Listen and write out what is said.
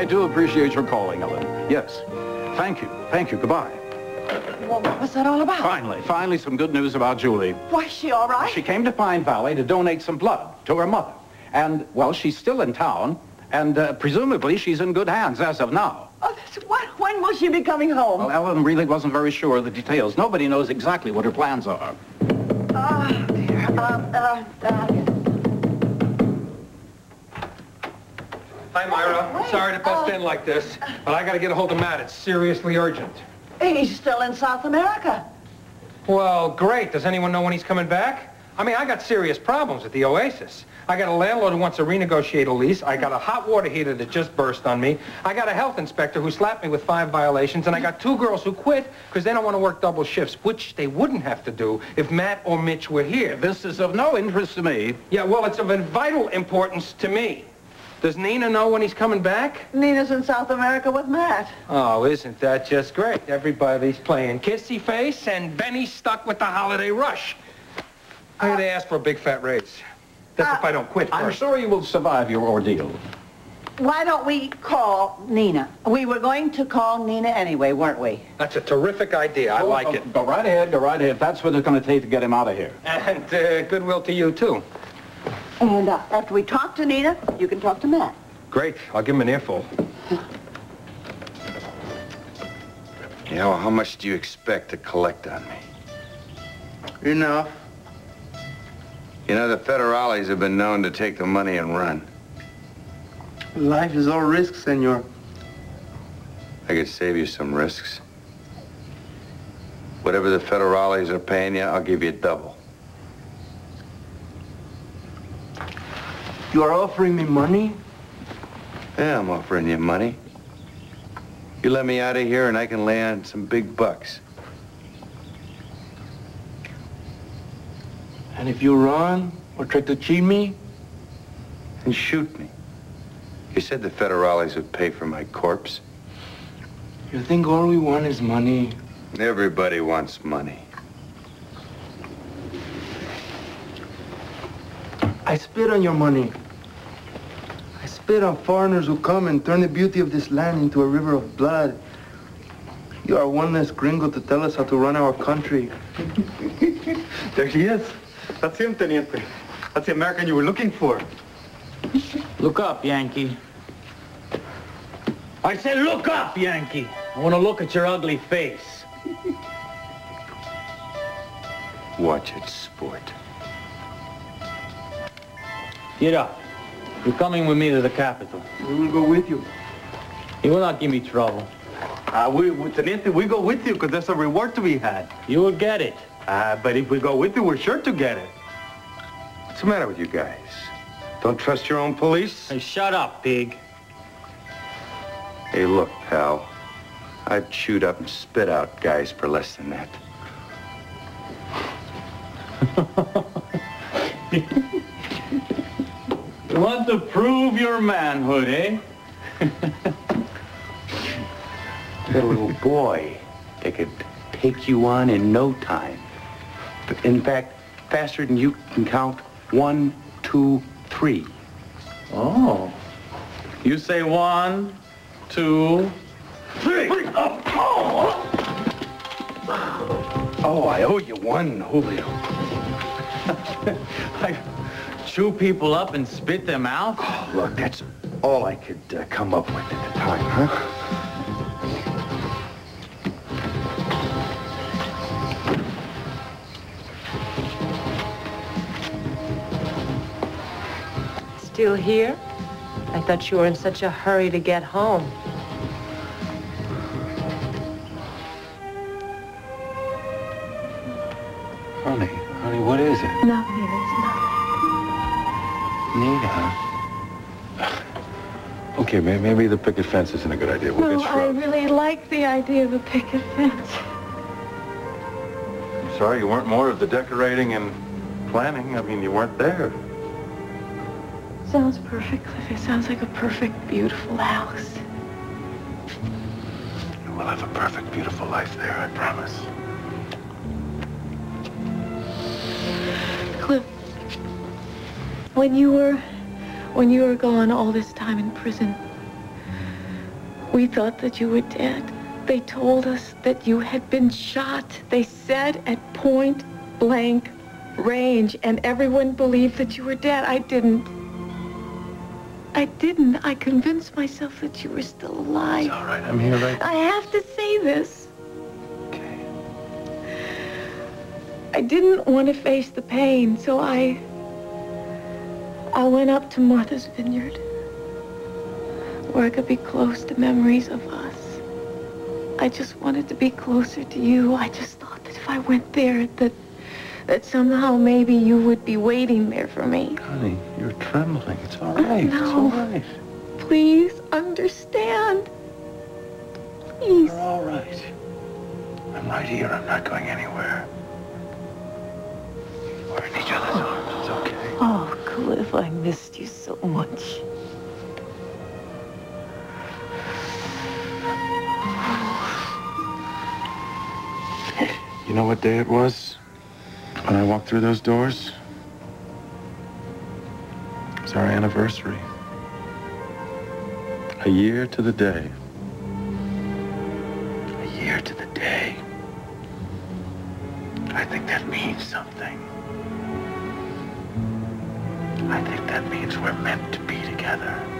I do appreciate your calling, Ellen. Yes. Thank you. Thank you. Goodbye. Well, what was that all about? Finally, finally some good news about Julie. Why, is she all right? She came to Pine Valley to donate some blood to her mother. And, well, she's still in town, and uh, presumably she's in good hands as of now. Oh, that's, when, when will she be coming home? Well, Ellen really wasn't very sure of the details. Nobody knows exactly what her plans are. Oh, dear. Um, uh, uh, Hi, Myra. Wait, Sorry to bust uh, in like this, but I gotta get a hold of Matt. It's seriously urgent. he's still in South America. Well, great. Does anyone know when he's coming back? I mean, I got serious problems at the Oasis. I got a landlord who wants to renegotiate a lease. I got a hot water heater that just burst on me. I got a health inspector who slapped me with five violations. And I got two girls who quit because they don't want to work double shifts, which they wouldn't have to do if Matt or Mitch were here. This is of no interest to me. Yeah, well, it's of vital importance to me. Does Nina know when he's coming back? Nina's in South America with Matt. Oh, isn't that just great? Everybody's playing kissy face, and Benny's stuck with the holiday rush. I'm gonna ask for a big fat raise. That's if I don't quit I'm sure you will survive your ordeal. Why don't we call Nina? We were going to call Nina anyway, weren't we? That's a terrific idea. I like it. Go right ahead, go right ahead. That's what it's going to take to get him out of here. And uh, goodwill to you, too. And uh, after we talk to Nina, you can talk to Matt. Great. I'll give him an earful. Yeah, well, how much do you expect to collect on me? Enough. You know, the federales have been known to take the money and run. Life is all risk, senor. I could save you some risks. Whatever the federales are paying you, I'll give you double. You are offering me money? Yeah, I'm offering you money. You let me out of here and I can land some big bucks. And if you run or try to cheat me, And shoot me. You said the federales would pay for my corpse. you think all we want is money. Everybody wants money. I spit on your money. I spit on foreigners who come and turn the beauty of this land into a river of blood. You are one less gringo to tell us how to run our country. There he is. That's him, Teniente. That's the American you were looking for. Look up, Yankee. I said look up, Yankee. I want to look at your ugly face. Watch it, sport. Get up. You're coming with me to the capital. We will go with you. You will not give me trouble. Uh, we, we- Teniente, we go with you because there's a reward to be had. You will get it. Uh, but if we go with you, we're sure to get it. What's the matter with you guys? Don't trust your own police? Hey, shut up, pig. Hey, look, pal. I've chewed up and spit out guys for less than that. You want to prove your manhood, eh? That little boy, they could take you on in no time. But in fact, faster than you can count one, two, three. Oh. You say one, two, three. Oh, oh. Oh, I owe you one, Julio. I chew people up and spit them out? Oh, Look, that's all I could uh, come up with at the time, huh? Still here? I thought you were in such a hurry to get home. Nina. Okay, may- maybe the picket fence isn't a good idea. We'll No, get I really like the idea of a picket fence. I'm sorry you weren't more of the decorating and planning. I mean, you weren't there. Sounds perfect, Cliff. It sounds like a perfect, beautiful house. You will have a perfect, beautiful life there, I promise. Cliff, when you were, when you were gone all this time in prison, We thought that you were dead. They told us that you had been shot. They said at point blank range, and everyone believed that you were dead. I didn't. I didn't. I convinced myself that you were still alive. It's all right. I'm here right I have to say this. Okay. I didn't want to face the pain, so I... I went up to Martha's Vineyard, where I could be close to memories of us. I just wanted to be closer to you. I just thought that if I went there, that, that somehow maybe you would be waiting there for me. Honey, you're trembling. It's all right. It's all right. Please understand. Please. You're all right. I'm right here. I'm not going anywhere. I missed you so much. You know what day it was when I walked through those doors? It was our anniversary. A year to the day. A year to the day. I think that means something. I think that means we're meant to be together.